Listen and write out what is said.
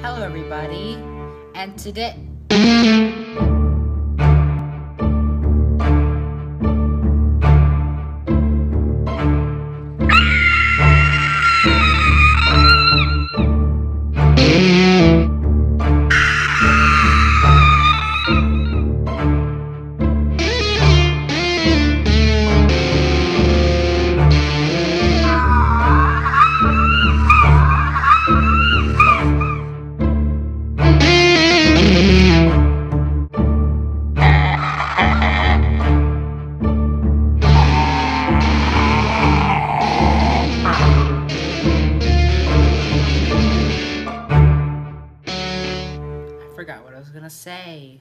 Hello, everybody. And today. Forgot what I was gonna say.